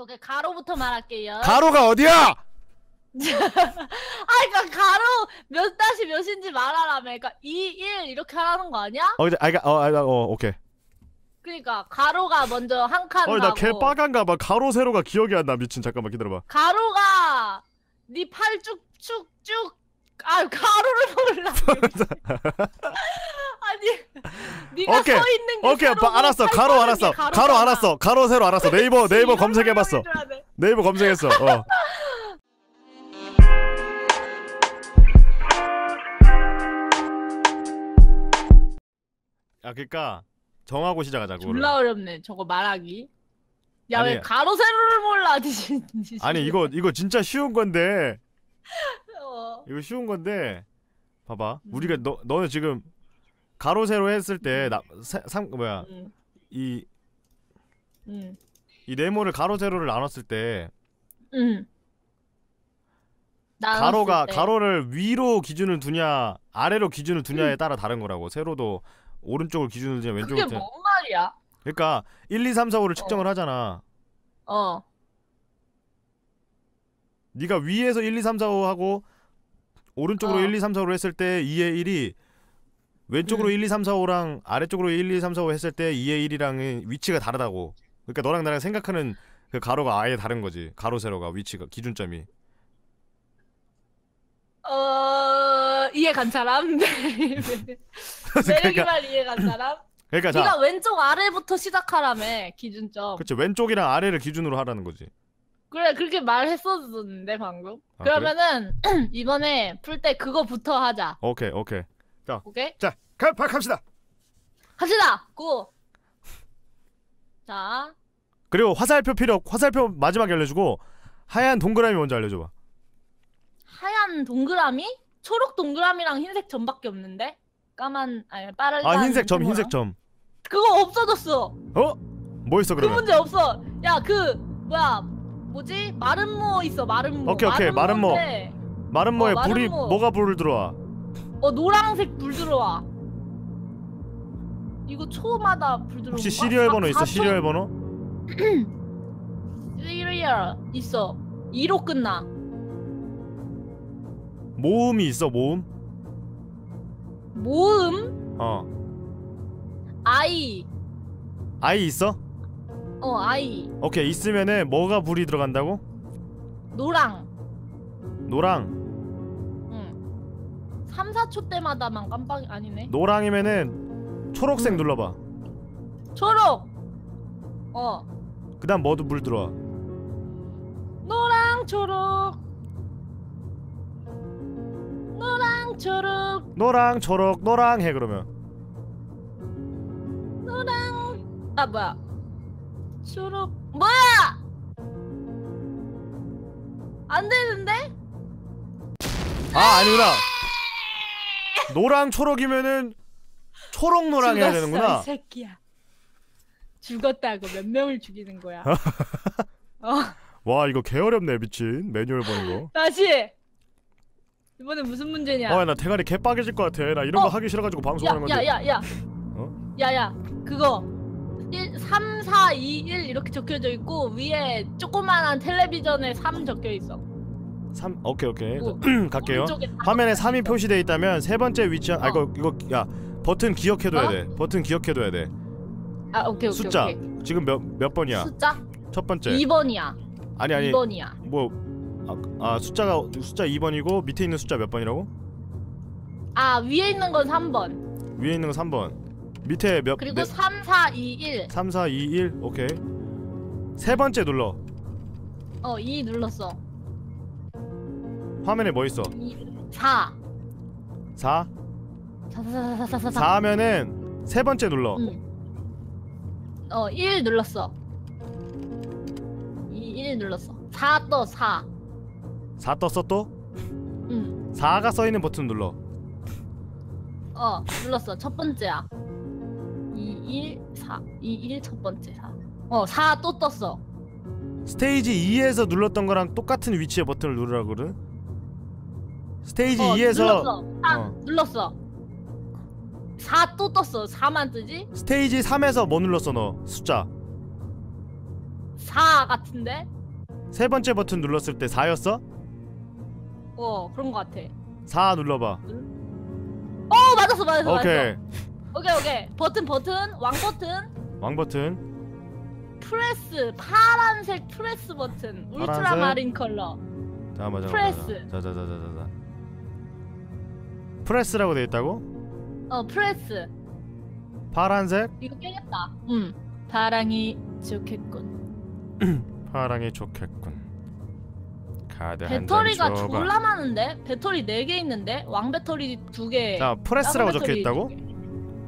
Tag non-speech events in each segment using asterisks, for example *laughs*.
오케이 가로부터 말할게요. 가로가 어디야? *laughs* 아 그러니까 가로 몇 다시 몇인지 말하라며. 그러니까 2, 1 이렇게 하라는 거 아니야? 어, 이제 아, 이거, 어, 아, 어, 오케이. 그러니까 가로가 먼저 한 칸 어, 나개 빨간가 봐. 가로 세로가 기억이 안 나. 미친. 잠깐만 기다려봐. 가로가 네 팔 쭉쭉쭉 아 가로를 몰라. *laughs* 아니 네가 오케이. 서 있는 게 오케이, 봐, 알았어. 팔 가로 알았어. 게 가로 가로잖아. 알았어. 가로 세로 알았어. 네이버 네이버 검색해봤어. 네이버 검색했어. 어. 야, 그러니까 정하고 시작하자. 그거를. 졸라 어렵네 저거 말하기. 야 왜. 가로 세로를 몰라 *laughs* 지 아니 이거 이거 진짜 쉬운 건데 어. 이거 쉬운 건데 봐봐 음. 우리가 너 너는 지금 가로 세로 했을 때나삼 뭐야 응. 이이 응. 네모를 가로 세로를 나눴을 때 응. 나눴을 가로가 때. 가로를 위로 기준을 두냐 아래로 기준을 두냐에 음. 따라 다른 거라고 세로도 오른쪽을 기준으로 두냐 그게 왼쪽을 두냐 뭔 말이야? 그러니까 1, 2, 3, 4, 5를 측정을 하잖아 어. 네가 위에서 1, 2, 3, 4, 5 하고 오른쪽으로 어. 1, 2, 3, 4, 5를 했을 때 2의 1이 왼쪽으로 음. 1, 2, 3, 4, 5랑 아래쪽으로 1, 2, 3, 4, 5 했을 때 2의 1이랑은 위치가 다르다고. 그러니까 너랑 나랑 생각하는 그 가로가 아예 다른 거지. 가로 세로가 위치가 기준점이. 어 이해 간 사람? *laughs* 매력이만 이해 간 사람? 그러니까 네가 자, 왼쪽 아래부터 시작하라며 기준점. 그치 왼쪽이랑 아래를 기준으로 하라는 거지. 그래 그렇게 말했었는데 방금. 아? 그러면은 *clears throat* 이번에 풀 때 그거부터 하자. 오케이 오케이. 오케이? 자, 가, 가 갑시다. 갑시다. 고. 자, 그리고 화살표 필요 없- 화살표 마지막에 알려주고 하얀 동그라미 먼저 알려줘봐. 하얀 동그라미? 초록 동그라미랑 흰색 점밖에 없는데? 까만 아니 빠른 아 흰색 점 흰색 점. 그거 없어졌어. 어? 뭐 있어 그 그러면? 문제 없어. 야 그 뭐야 뭐지 마름모 있어 마름모. 오케이, 오케이, 마름모. 모인데 마름모에 어, 마른 불이 모. 뭐가 불을 들어와? 어 노란색 불 들어와. 이거 초마다 불 들어온 혹시? serial 사- 번호 있어? serial 번호? serial 있어. 2로 끝나. 모음이 있어 모음? 모음 어 아이 아이 있어? 어 아이. 오케이 있으면은 뭐가 불이 들어간다고? 노랑. 노랑. 응. 3, 4초 때마다만 깜빡이 아니네. 노랑이면은 초록색 음. 눌러봐. 초록. 어. 그 다음 뭐도 불 들어와? 노랑 초록. 노랑 초록. 노랑 초록 노랑 해 그러면. 노랑. 아 뭐야 초록 뭐야! 안 되는데? 아 아니구나. 노랑 초록이면은 초록 노랑 해야 되는구나. 이 새끼야. 죽었다고 몇 명을 죽이는 거야? *laughs* 어. 와 이거 개어렵네 미친. 매뉴얼 보는 다시! 이번엔 무슨 문제냐? 거어나 대가리 개 빠개질 것 같아. 나 이런 어. 거 하기 싫어가지고 방송하는 건데 야야야야. 어? 야야. 그거 1, 3, 4, 2, 1 이렇게 적혀져 있고 위에 조그만한 텔레비전에 3 적혀 있어. 3 오케이 오케이. 뭐, *clears throat* 갈게요. 화면에 적혀 3이 있어. 표시돼 있다면 세 번째 위치 아 어. 이거 이거 야 버튼 기억해둬야 어? 돼. 버튼 기억해둬야 돼. 아 오케이 오케이 숫자. 오케이. 지금 몇 몇 번이야? 숫자? 첫 번째. 2번이야. 아니 아니. 2번이야. 뭐 아, 아 숫자가 숫자 2번이고 밑에 있는 숫자 몇 번이라고? 아 위에 있는 건 3번. 위에 있는 거 3번 밑에 몇 그리고 네, 3, 4, 2, 1 3 4 2 1 오케이 세 번째 눌러 어, 2 눌렀어 화면에 뭐 있어? 2, 4 4 4, 4, 4, 4, 4, 4, 4. 4하면은 세 번째 눌러 응. 어, 1 눌렀어 2, 1 눌렀어 4 떠, 4 4 떴어 또? 응. 4가 써 있는 버튼 눌러 어, 눌렀어. 첫 번째야. 2, 1, 4. 2, 1, 첫 번째 4. 어, 4 또 떴어. 스테이지 2에서 눌렀던 거랑 똑같은 위치의 버튼을 누르라거든 스테이지 어, 2에서 눌렀어. 4 어. 눌렀어. 4 또 떴어. 4만 뜨지? 스테이지 3에서 뭐 눌렀어 너 숫자 4 같은데? 세 번째 버튼 눌렀을 때 4였어? 어 그런 거 같아 4 눌러봐. 어 맞았어 맞았어 오케이. 맞았어 오케이 오케이 버튼 버튼 왕 버튼 왕 버튼. 프레스 파란색 프레스 버튼 울트라 파란색. 마린 컬러 잠깐만 잠깐만. 프레스. 자자자자자자. Press라고 돼 있다고? 어 프레스 파란색? 이거 깨겠다 응 파랑이 좋겠군 *clears throat* 파랑이 좋겠군. 카드 한 배터리가 줘봐. 졸라 많은데 배터리 4개 있는데 왕 배터리 2개 자 press라고 적혀 있다고?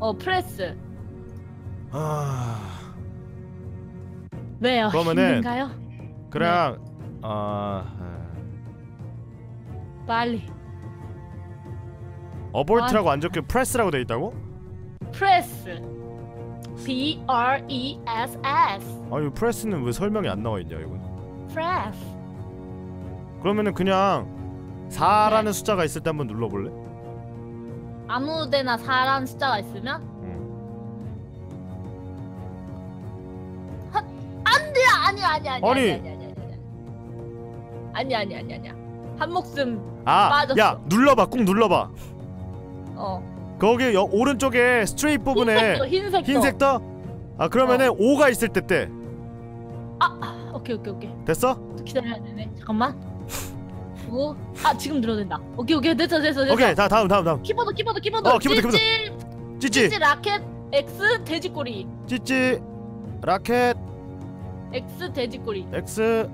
어 프레스 아 왜요 그러면은 힘든가요? 그냥 네. 아 빨리 abort라고 안 적혀 press라고 돼 있다고? press P R E S S 아니 press는 왜 설명이 안 나와 있냐 이건? 프레스 그러면은 그냥 4라는 숫자가 있을 때 한번 눌러볼래? 아무데나 4라는 숫자가 있으면 응. 안돼 아니 아니 아니 아니. 아니 아니 아니 아니 아니 아니 아니 한 목숨 아, 빠졌어. 야 눌러봐, 꾹 눌러봐. 어 거기 여, 오른쪽에 스트레이트 부분에 흰색도 흰색도 흰색 떠. 아 그러면은 어. 5가 있을 때 때. 아, 아 오케이 오케이 오케이 됐어? 또 기다려야 되네 잠깐만 오, 아 지금 들어도 된다. 오케이 오케이. 됐어 됐어 됐어. 오케이, 다 다음 다음 다음. 키보드 키보드 키보드. 어, 키보드, 키보드. 찌찌, 찌찌 라켓 X 돼지꼬리. 찌찌, 라켓, X 돼지꼬리. X,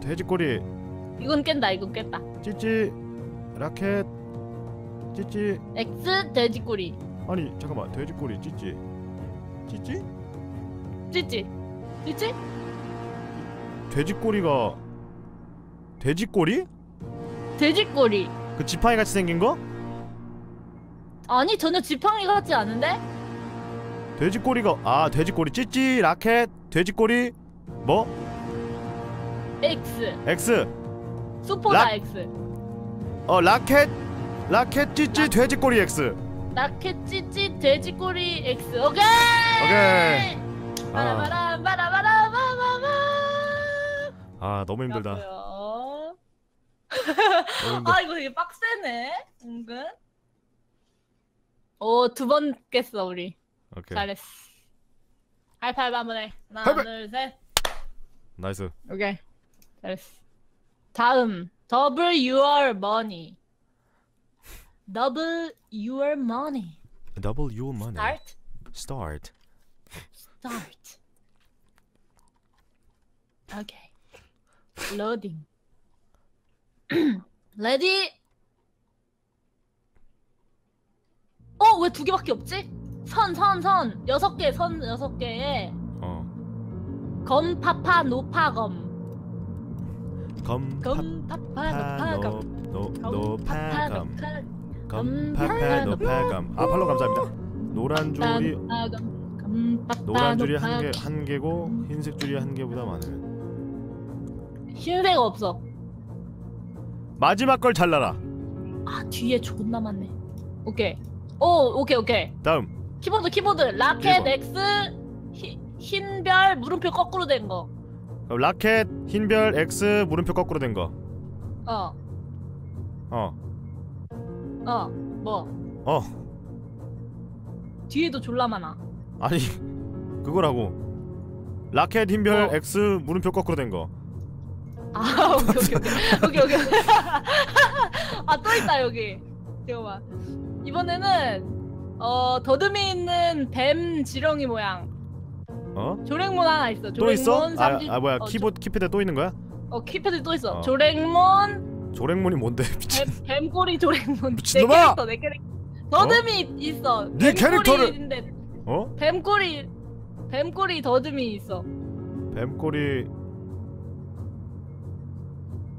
돼지꼬리, 이건 깬다 이건 깼다. 찌찌, 라켓, 찌찌. X 돼지꼬리. 아니 잠깐만, 돼지꼬리, 찌찌, 찌찌? 찌찌. 찌찌? 돼지꼬리가 돼지꼬리? 돼지꼬리. 그 지팡이 같이 생긴 거? 아니 전혀 지팡이 같지 않은데? 돼지꼬리가 아 돼지꼬리. 찌찌 라켓 돼지꼬리 뭐? X. X. 슈퍼다 라- X. 어 라켓 라켓 찌찌 돼지꼬리 X. 라켓 찌찌 돼지꼬리 X. 오케이! 오케이. 아, 바라바라 바라바라 바바바 아 너무 힘들다 아 이거 되게 빡세네 은근 오 두 번 깼어 우리 오케이 잘했어 하이파이브 한번 해 하나 하이파이브. 둘 셋 nice 오케이 잘했어 다음 double your money double your money Double your money start Start start okay loading ready 어왜 두 개밖에 없지 선 선 선 여섯 개 선 여섯 개에 어 검 파파 노파 검 검 검 파파 노파검 노 검파파 노파검 노파 검 검 파파 노파검 아 follow 감사합니다 노란 줄이 검파파 노란 줄이 한 노파검. 개한 개고 흰색 줄이 한 개보다 많은 흰색 없어 마지막 걸 잘라라 아 뒤에 존나 많네 오케이 오 오케이 오케이 다음 키보드 키보드 라켓 번. X 히, 흰별 물음표 거꾸로 된거 어, 라켓 흰별 X 물음표 거꾸로 된 거. 어, 어. 어, 뭐 어. 뒤에도 졸라 많아 아니 그거라고. 라켓 흰별 어. X 물음표 거꾸로 된 거. 아 오케이 오케이 오케이 오케이 아또 있다 여기 잠깐만 이번에는 어 더듬이 있는 뱀 지렁이 모양 어? 조랭몬 하나 있어 또 있어? 조랭몬 아, 아 뭐야 어, 키보드 키패드 또 있는 거야? 조, 어 키패드 또 있어 어. 조랭몬 조랭몬이 뭔데 *laughs* 미친. 뱀, 뱀꼬리 조랭몬 미친놈아! 내 캐릭터 내 캐릭터 더듬이 있어 네 캐릭터를- 뱀꼬리인데 어? 뱀꼬리 뱀꼬리 더듬이 있어 뱀꼬리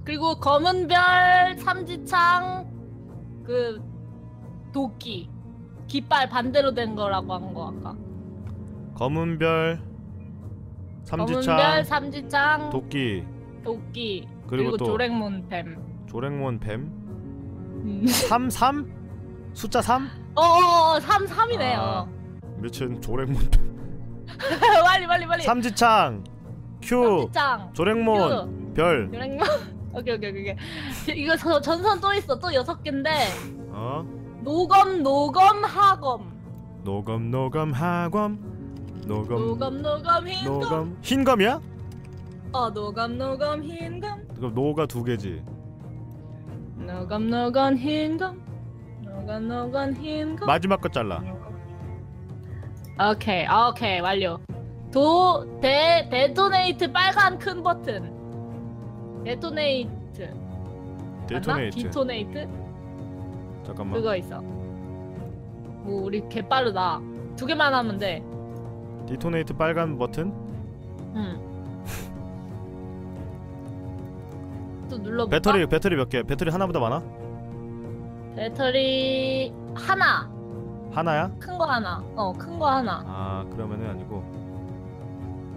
그리고 검은 별 삼지창 그 도끼. 깃발 반대로 된 거라고 한 거 아까. 검은별 검은 별 삼지창 삼지창 도끼. 도끼. 그리고 그리고, 또- 조랭몬 뱀. 조랭몬 뱀? 음. 3 3 숫자 3 어어어 3 3이네 아. 어 미친 조랭몬 뱀. *laughs* 빨리 빨리 빨리. 삼지창 Q 짱. 조랭몬 별. 유랭몬. 오케이 오케이 오케이. 이거 저, 전선 또 있어. 또 여섯 개인데 어? 노검 노검 하검. 노검 노검 하검 노검 노검 노검 흰검. 노검 흰검이야? 어 노검 노검 흰검. 그럼 노가 두 개지 노검 노검 흰검. 노검 노검 흰검. 마지막 거 잘라 오케이 오케이 완료. 도대 detonate 빨간 큰 버튼. detonate. Detonate detonate 잠깐만 그거 있어. 뭐 우리 개 빠르다. 두 개만 하면 돼. detonate 빨간 버튼 응. *laughs* 또 눌러볼까? 배터리 배터리 몇 개? 배터리 하나보다 많아? 배터리 하나 하나야? 큰 거 하나 어 큰 거 하나 아 그러면은 아니고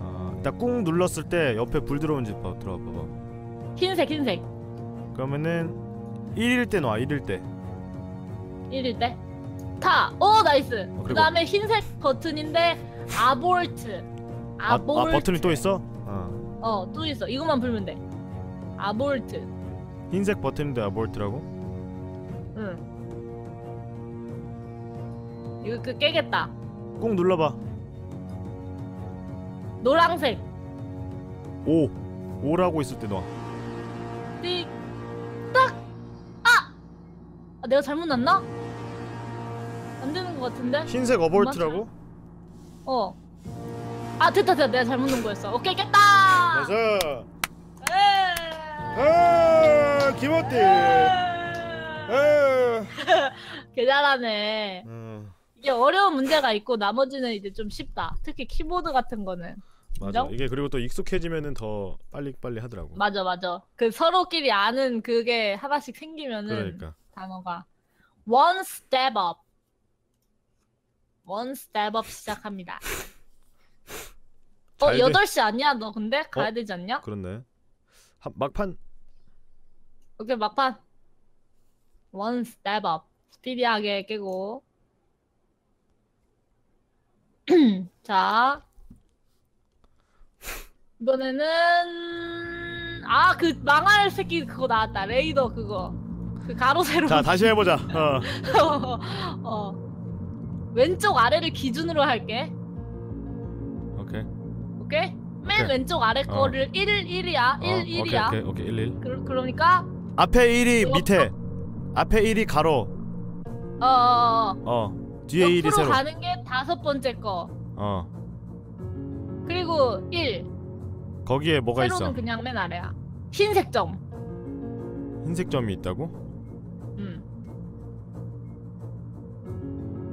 어, 일단 꾹 눌렀을 때 옆에 불 봐, 들어봐 봐봐 흰색 흰색. 그러면은 1일 때 놔 1일 때. 1일 때? 타! 오 nice. 그리고- 그 다음에 흰색 버튼인데 abort. 아, 아 abort. 버튼이 또 있어? 어. 어 또 있어. 이것만 풀면 돼. Abort. 흰색 버튼인데 abort라고? 응. 이거 그 깨겠다. 꾹 눌러봐. 노랑색. 5 5라고 있을 때 놔. 아 내가 잘못 났나? 안 되는 것 같은데? 흰색 어볼트라고? 어. 아 됐다 됐다 내가 잘못 놓은 거였어. 오케이 깼다. 그래서 에. 아 김어띠 아. 개 잘하네. 어, 이게 어려운 문제가 있고 나머지는 이제 좀 쉽다. 특히 키보드 같은 거는. 맞아 인정? 이게 그리고 또 익숙해지면은 더 빨리 빨리 하더라고 맞아 맞아. 그 서로끼리 아는 그게 하나씩 생기면은 그러니까 단어가 one step up. one step up 시작합니다. 어, 잘 돼. 8시 아니야? 너 근데 가야 어? 되지 않냐? 그렇네 한, 막판 오케이 막판 one step up 스피디하게 깨고 *clears throat* 자 이번에는 아 그 망할 새끼 그거 나왔다 레이더 그거 그 가로 세로. 자 다시 해보자. *laughs* 어. 어 왼쪽 아래를 기준으로 할게. 오케이. 오케이? 맨 오케이. 왼쪽 아래 어. 거를 1 1이야? 1 어, 1이야? 오케이 오케이 오케이. 1 1 그, 그러니까 앞에 1이 이거- 밑에. 앞에 1이 가로. 어 어어. 어. 뒤에 1이 옆으로 세로. 가는 게 다섯 번째 거. 어. 그리고 1 거기에 뭐가 세로는 있어? 그냥 맨 아래야. 흰색 점. 흰색 점이 있다고?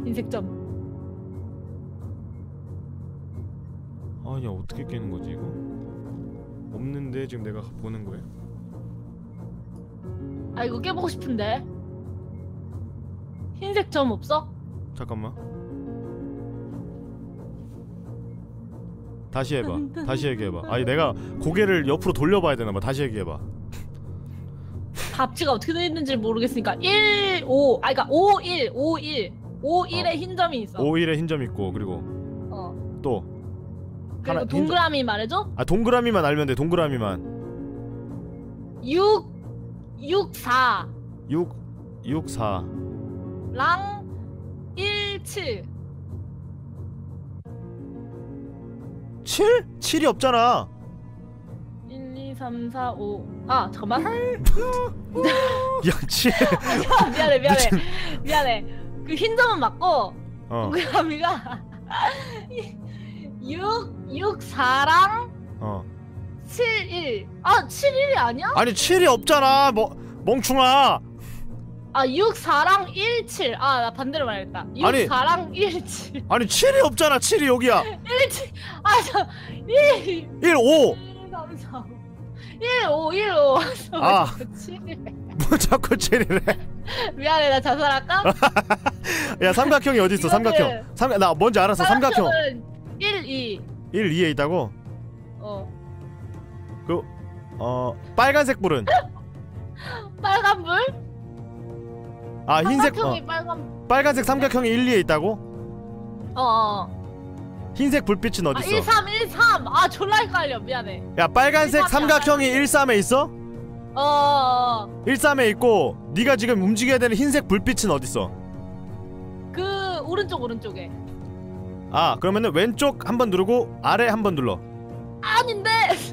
흰색 점. 아니 어떻게 깨는 거지 이거? 없는데 지금 내가 보는 거야 아 이거 깨보고 싶은데. 흰색 점 없어? 잠깐만. 다시 해봐. 다시 얘기해봐. 아니 내가 고개를 옆으로 돌려봐야 되나 봐. 다시 얘기해봐. 답지가 어떻게 되어 있는지 모르겠으니까. 1, 5 아 그니까 5, 1, 5, 1 5, 1에 어. 흰 점이 있어. 5일에 흰 점 있고 그리고 어. 또 그리고 흰 점- 동그라미 말해줘? 아 동그라미만 알면 돼 동그라미만. 6, 6, 4 6 6 4 랑 1, 7 7? 7이 없잖아. 1, 2, 3, 4, 5 아 잠깐만. *laughs* 야 7. 미안해 미안해. 미안해 그 흰 점은 맞고 어, 동그라미가 6, 6, 4랑 어. 7, 1 아, 7, 1이 아니야? 아니 7이 없잖아. 뭐 멍충아. 아, 6, 4랑 1, 7 아, 나 반대로 말했다. 6, 아니. 4랑 1, 7 아니 7이 없잖아 7이 여기야. *laughs* 1, 7 아, 저 1, 1 5 1, 3, 4 1, 5, 1, 5 아. 7 뭐 자꾸 7이래 *laughs* 미안해 나 자살할까? *laughs* 야 삼각형이 어디 있어 삼각형 삼, 나 뭔지 알았어 삼각형 1, 2 1 2에 있다고 어어 빨간색 불은 *laughs* 빨간 불? 아 흰색 어, 빨간 빨간색 삼각형이 1 2에 있다고 어, 어. 흰색 불빛은 아 어디 1, 있어? 3, 1, 3. 아 졸라 헷갈려. 미안해. 야 빨간색 13이야, 삼각형이 13에 있어? 어, 어. 어. 13에 있고 네가 지금 움직여야 되는 흰색 불빛은 어디 있어? 그 오른쪽 오른쪽에. 아 그러면은 왼쪽 한 번 누르고 아래 한 번 눌러. 아닌데.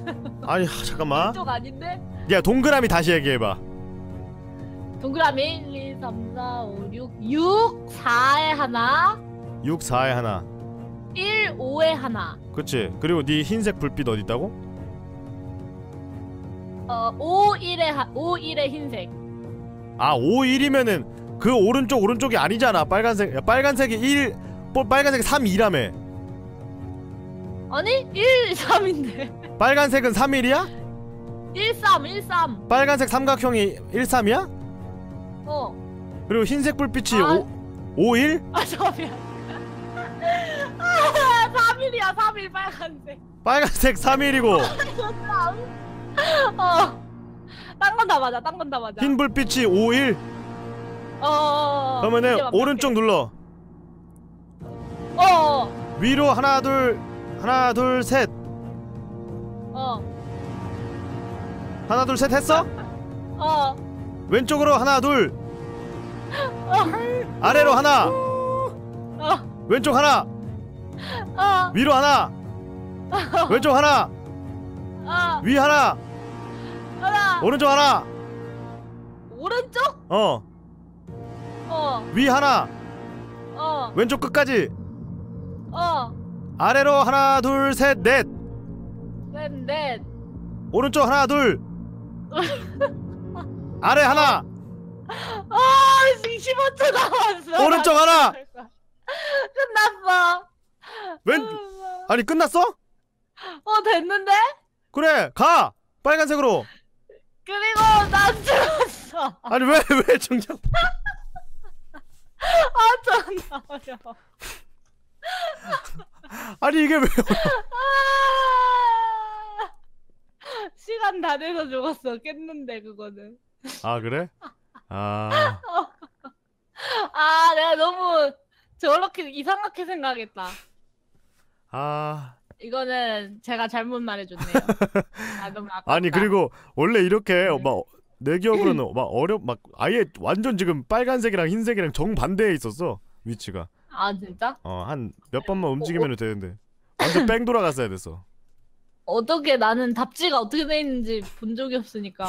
*laughs* 아니 하, 잠깐만. 왼쪽 아닌데. 야 동그라미 다시 얘기해봐. 동그라미 1, 2, 3, 4, 5, 6, 6, 4에 하나, 6, 4에 하나. 1, 5에 하나. 그치 그리고 네 흰색 불빛 어디 있다고? 어, 5, 1에 하, 5, 1에 흰색. 아 5, 1이면은 그 오른쪽 오른쪽이 아니잖아 빨간색 야, 빨간색이 1 뭐, 빨간색이 3, 2라며 아니 1, 3인데. 빨간색은 3, 1이야? 1, 3, 1, 3. 빨간색 삼각형이 1, 3이야? 어. 그리고 흰색 불빛이 아. 5, 5, 1? 아 잠깐만. *laughs* 아, 3일이야 3일 빨간색. 빨간색 3, 1이고 *laughs* 어. 딴건 다 맞아. 딴 건 다 맞아. 흰 불빛이 5, 1 어, 어. 어. 그러면은. 오른쪽 눌러 어. 어. 위로 하나 둘 하나 둘 셋 어. 하나 둘 셋 했어? 어. 왼쪽으로 하나 둘 어. 아래로 하나 어. 왼쪽 하나 어. 위로 하나 왼쪽 하나 어. 위 하나. 오른쪽 하나 오른쪽? 어 어. 위 하나 어. 왼쪽 끝까지 어. 아래로 하나 둘 셋 넷 넷, 넷. 오른쪽 하나 둘 *laughs* 아래 하나 아, 15초 남았어. 오른쪽 하나 끝났어. 왼 아니 끝났어? 어, 됐는데? 그래 가 빨간색으로 그리고 난 죽었어. 아니 왜 *laughs* 왜 중장 아, 존나 어려워. 아니 이게 왜 아, 시간 다 돼서 죽었어. 깼는데, 그거는. 아 그래? 아 아, 내가 너무 저렇게 이상하게 생각했다. 아 이거는 제가 잘못 말해줬네요. *laughs* 아, 너무 아깝다. 아니 그리고 원래 이렇게 네. 막내 기억으로는 *clears throat* 막 어렵 막 아예 완전 지금 빨간색이랑 흰색이랑 정 반대에 있었어 위치가 아, 진짜? 어한 몇 번만 움직이면 되는데 완전 뺑 돌아갔어야 됐어 *laughs* 어떻게 나는 답지가 어떻게 돼 있는지 본 적이 없으니까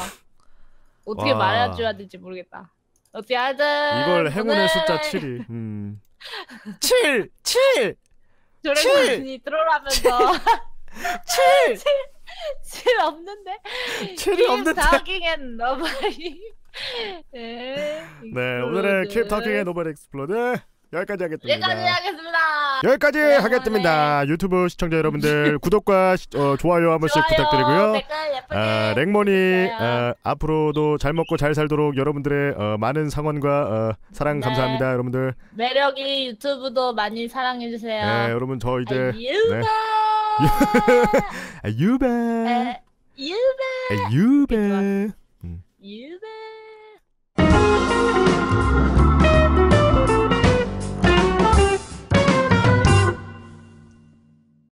어떻게 와. 말해줘야 될지 모르겠다. 어떻게 하든 이걸 행운의 오늘 숫자 7이 음. 7 7 칠! 조랭만이 들어오라면서. 7 칠! 없는데? 7이 없는데. talking and nobody 네, 네 오늘의 Keep Talking and Nobody Explode 여기까지 하겠습니다. 여기까지 하겠습니다. 여기까지 네, 하겠습니다. 유튜브 시청자 여러분들 구독과 시- 어, 좋아요 한 번씩 좋아요, 부탁드리고요. 예쁘게 아, 네. 어, 앞으로도 잘 먹고 잘 살도록 여러분들의 어, 많은 성원과 어, 사랑 네. 감사합니다 여러분들. 매력이 유튜브도 많이 사랑해 주세요. 네 여러분 저 이제 *laughs* 유바! 아, 유배 유바! 아, 유배 유바